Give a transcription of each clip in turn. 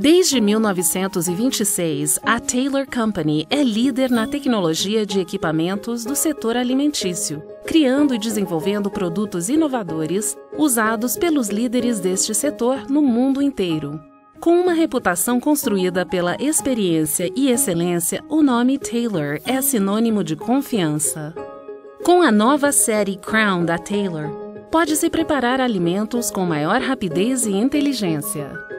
Desde 1926, a Taylor Company é líder na tecnologia de equipamentos do setor alimentício, criando e desenvolvendo produtos inovadores usados pelos líderes deste setor no mundo inteiro. Com uma reputação construída pela experiência e excelência, o nome Taylor é sinônimo de confiança. Com a nova série Crown da Taylor, pode-se preparar alimentos com maior rapidez e inteligência.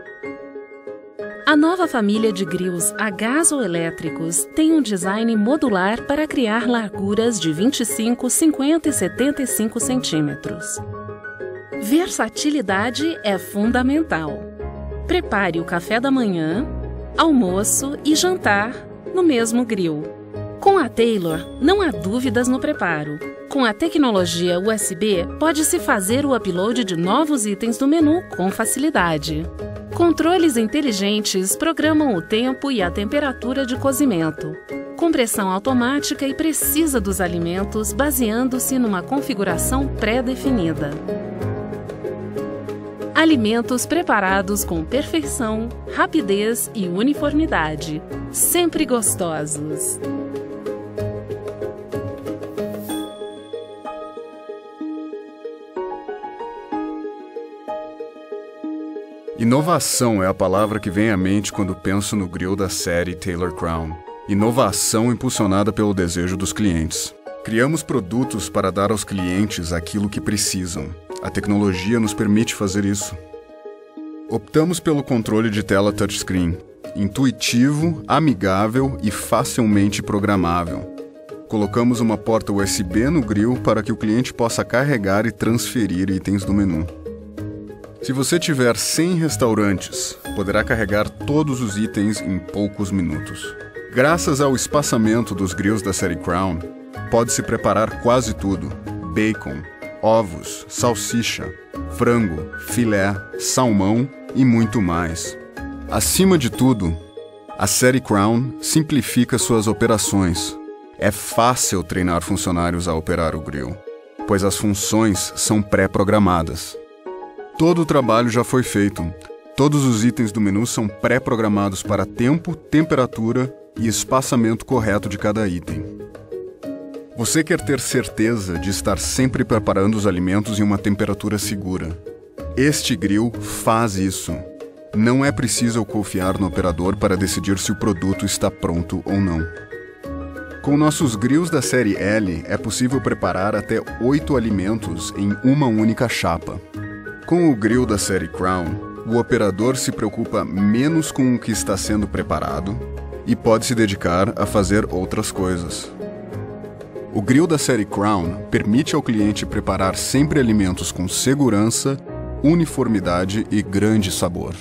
A nova família de grills a gás ou elétricos tem um design modular para criar larguras de 25, 50 e 75 centímetros. Versatilidade é fundamental. Prepare o café da manhã, almoço e jantar no mesmo grill. Com a Taylor, não há dúvidas no preparo. Com a tecnologia USB, pode-se fazer o upload de novos itens do menu com facilidade. Controles inteligentes programam o tempo e a temperatura de cozimento. Compressão automática e precisa dos alimentos baseando-se numa configuração pré-definida. Alimentos preparados com perfeição, rapidez e uniformidade. Sempre gostosos. Inovação é a palavra que vem à mente quando penso no grill da série Taylor Crown. Inovação impulsionada pelo desejo dos clientes. Criamos produtos para dar aos clientes aquilo que precisam. A tecnologia nos permite fazer isso. Optamos pelo controle de tela touchscreen, intuitivo, amigável e facilmente programável. Colocamos uma porta USB no grill para que o cliente possa carregar e transferir itens do menu. Se você tiver 100 restaurantes, poderá carregar todos os itens em poucos minutos. Graças ao espaçamento dos grills da série Crown, pode-se preparar quase tudo: bacon, ovos, salsicha, frango, filé, salmão e muito mais. Acima de tudo, a série Crown simplifica suas operações. É fácil treinar funcionários a operar o grill, pois as funções são pré-programadas. Todo o trabalho já foi feito. Todos os itens do menu são pré-programados para tempo, temperatura e espaçamento correto de cada item. Você quer ter certeza de estar sempre preparando os alimentos em uma temperatura segura. Este grill faz isso. Não é preciso confiar no operador para decidir se o produto está pronto ou não. Com nossos grills da série L, é possível preparar até oito alimentos em uma única chapa. Com o grill da série Crown, o operador se preocupa menos com o que está sendo preparado e pode se dedicar a fazer outras coisas. O grill da série Crown permite ao cliente preparar sempre alimentos com segurança, uniformidade e grande sabor.